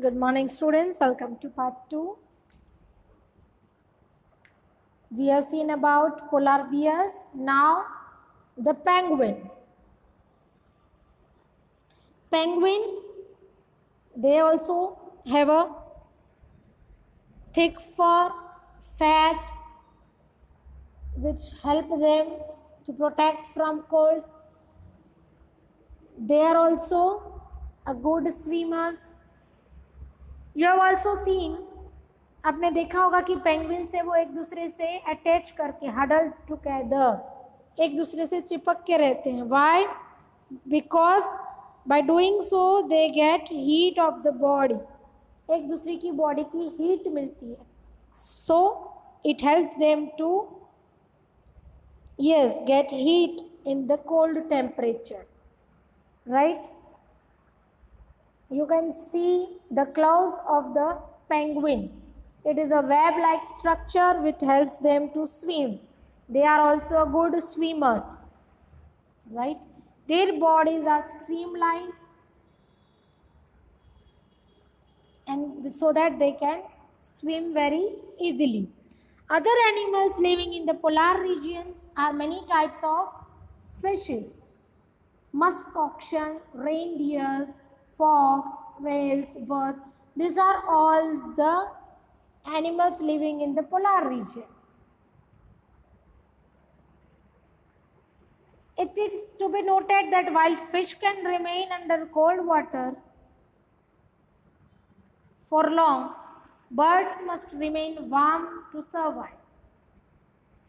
Good morning, students. Welcome to part two. We have seen about polar bears. Now, the penguin. Penguin, they also have a thick fur, fat, which help them to protect from cold. They are also a good swimmers. You have also seen आपने देखा होगा कि penguin से वो एक दूसरे से attach करके हडल टुगेदर एक दूसरे से चिपक के रहते हैं। Why because by doing so they get heat of the body एक दूसरे की बॉडी की हीट मिलती है। So it helps them to yes get heat in the cold temperature right? You can see the claws of the penguin. It is a web like structure which helps them to swim. They are also good swimmers right? Their bodies are streamlined and so that they can swim very easily. Other animals living in the polar regions are many types of fishes. Musk oxen, reindeers, fox, whales, birds. These are all the animals living in the polar region. It is to be noted that while fish can remain under cold water for long, birds must remain warm to survive.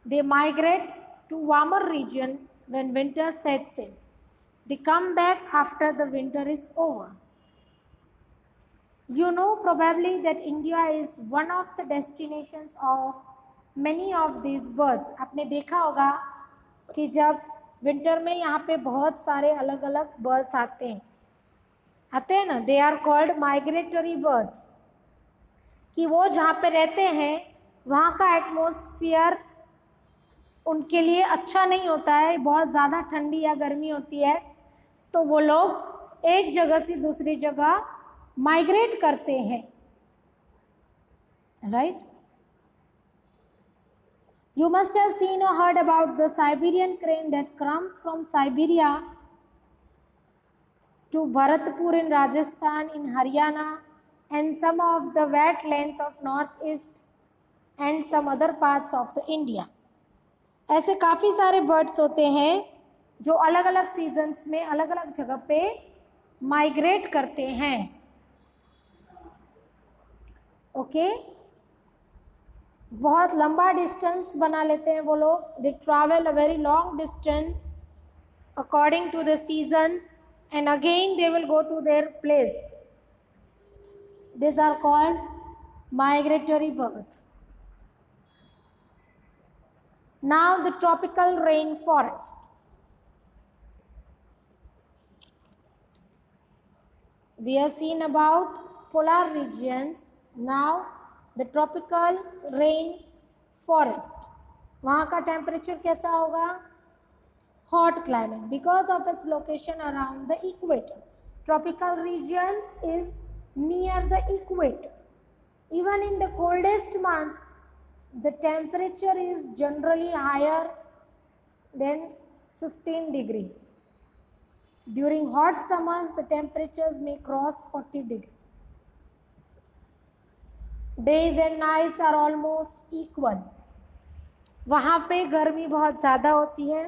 They migrate to warmer region when winter sets in. They come back after the winter is over. You know probably that India is one of the destinations of many of these birds. आपने देखा होगा कि जब winter में यहाँ पे बहुत सारे अलग अलग बर्ड्स आते हैं। आते हैं ना? They are called migratory birds कि वो जहाँ पे रहते हैं, वहाँ का एटमोसफियर उनके लिए अच्छा नहीं होता है। बहुत ज़्यादा ठंडी या गर्मी होती है। तो वो लोग एक जगह से दूसरी जगह माइग्रेट करते हैं right you must have seen heard about the Siberian crane that comes from Siberia to Bharatpur in Rajasthan in Haryana and some of the wetlands of northeast and some other parts of the India. ऐसे काफ़ी सारे birds होते हैं जो अलग अलग seasons में अलग अलग जगह पे माइग्रेट करते हैं ओके? बहुत लंबा डिस्टेंस बना लेते हैं वो लोग they travel a very long distance according to the season and again they will go to their place These are called migratory birds. Now the tropical rainforest. We have seen about polar regions. Now the tropical rain forest. वहाँ का temperature कैसा होगा hot climate because of its location around the equator tropical regions is near the equator. Even in the coldest month, the temperature is generally higher than 15 degree. During hot summers, the temperatures may cross 40 degree. Days and nights are almost equal. वहाँ पे गर्मी बहुत ज़्यादा होती है।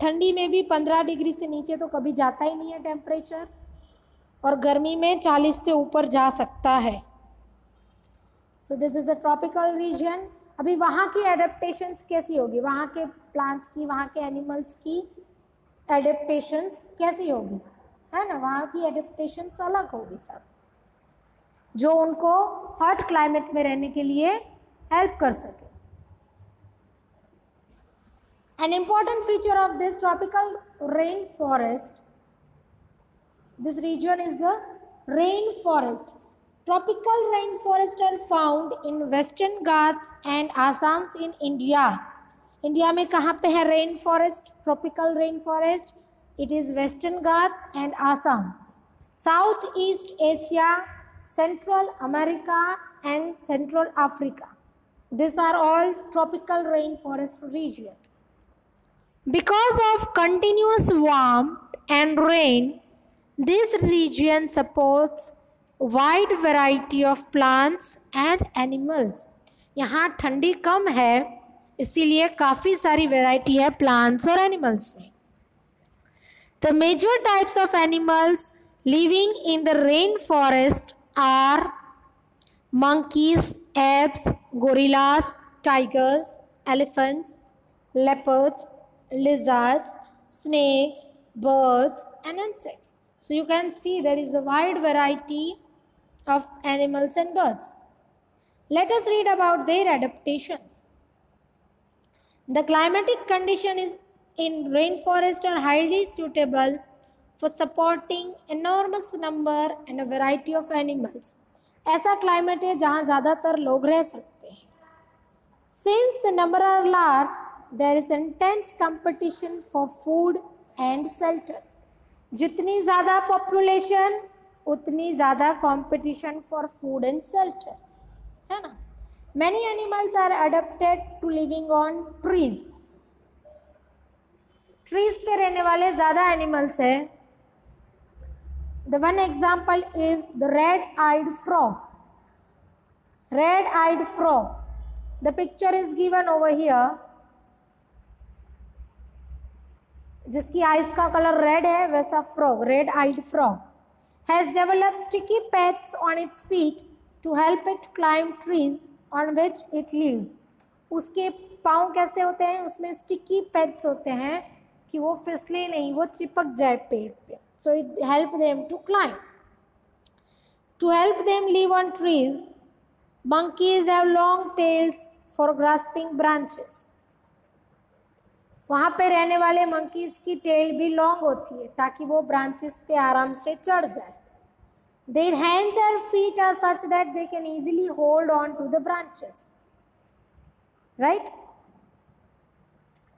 ठंडी में भी 15 डिग्री से नीचे तो कभी जाता ही नहीं है टेम्परेचर और गर्मी में 40 से ऊपर जा सकता है। So this is a tropical region अभी वहाँ की एडेप्टेशंस कैसी होगी? वहाँ के प्लांट्स की वहाँ के एनिमल्स की एडेप्टेशंस कैसी होगी? है ना? वहाँ की एडेप्टेशंस अलग होगी सब। जो उनको हॉट क्लाइमेट में रहने के लिए हेल्प कर सके। An important feature of this tropical rain forest this region is the rain forest tropical rain forest are found in Western Ghats and Assams in India India में कहाँ पे है rain forest tropical rain forest it is Western Ghats and Assam South East Asia Central America and Central Africa this are all tropical rain forest region because of continuous warm and rain this region supports wide variety of plants and animals यहाँ ठंडी कम है इसीलिए काफ़ी सारी variety है plants और animals में। The major types of animals living in the rain forest are monkeys apes gorillas tigers elephants leopards lizards snakes birds and insects so you can see there is a wide variety of animals and birds let us read about their adaptations The climatic condition is in rainforest are highly suitable for supporting enormous number and a variety of animals. ऐसा climate है जहाँ ज़्यादातर लोग रह सकते हैं since the number are large there is intense competition for food and shelter जितनी ज़्यादा पॉपुलेशन उतनी ज़्यादा competition for food and shelter है ना many animals are adapted to living on trees trees पे रहने वाले ज़्यादा एनिमल्स हैं The one example is the red-eyed frog. Red-eyed frog. The picture is given over here. जिसकी आइस का colour red है, वैसा frog red eyed frog has develop sticky paths on its feet to help it climb trees on which it lives उसके पाँव कैसे होते हैं? उसमें स्टिकी पैथ्स होते हैं कि वो फिसले नहीं, वो चिपक जाए पेड़ पे। So it help them to climb. To help them live on trees monkeys have long tails for grasping branches. वहाँ पे रहने वाले मंकीज की टेल भी लॉन्ग होती है ताकि वो ब्रांचेस पे आराम से चढ़ जाए। There hands and feet are such that they can easily hold on to the branches right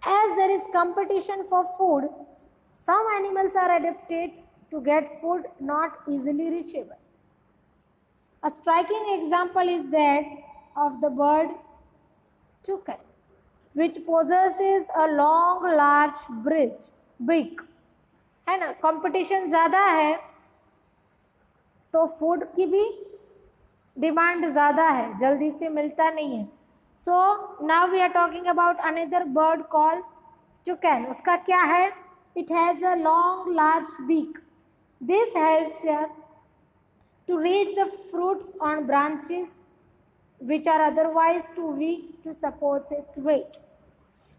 as there is competition for food Some animals are adapted to get food not easily reachable. A striking example is that of the bird toucan, which possesses a long, large bridge, beak. है ना competition ज़्यादा है तो food की भी demand ज़्यादा है, जल्दी से मिलता नहीं है। So now we are talking about another bird call toucan उसका क्या है? It has a long large beak this helps to reach the fruits on branches, which are otherwise too weak to support its weight.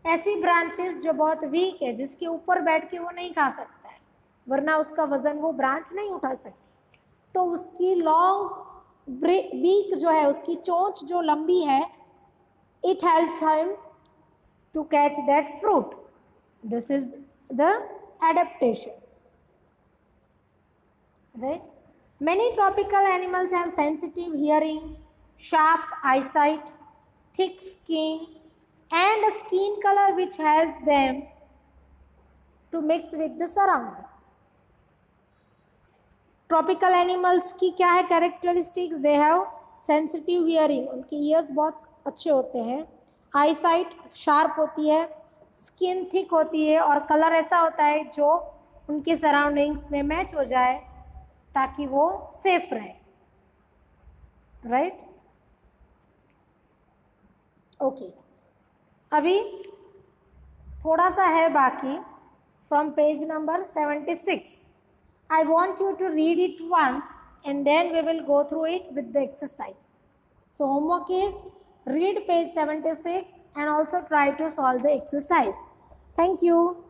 ऐसी branches जो बहुत week है, जिसके ऊपर बैठ के वो नहीं खा सकता है, वरना उसका वज़न वो ब्रांच नहीं उठा सकती। तो उसकी लॉन्ग बीक जो है, उसकी चोंच जो लंबी है it helps him to catch that fruit this is the adaptation right many tropical animals have sensitive hearing sharp eyesight thick skin and skin colour which help them to mix with the surrounding tropical animals की क्या है characteristics they have sensitive hearing उनके ears बहुत अच्छे होते हैं। आई site sharp होती है। स्किन थिक होती है और कलर ऐसा होता है जो उनके सराउंडिंग्स में मैच हो जाए ताकि वो सेफ़ रहे। राइट ओके अभी थोड़ा सा है बाकी from page number seventy six I want you to read it once and then we will go through it with the exercise. So homework is read page 76 and also try to solve the exercise. Thank you.